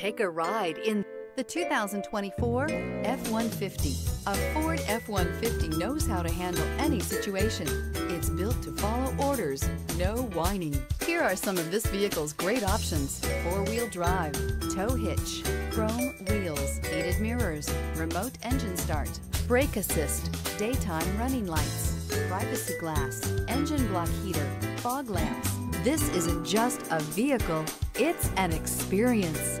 Take a ride in the 2024 F-150. A Ford F-150 knows how to handle any situation. It's built to follow orders, no whining. Here are some of this vehicle's great options. Four-wheel drive, tow hitch, chrome wheels, heated mirrors, remote engine start, brake assist, daytime running lights, privacy glass, engine block heater, fog lamps. This isn't just a vehicle, it's an experience.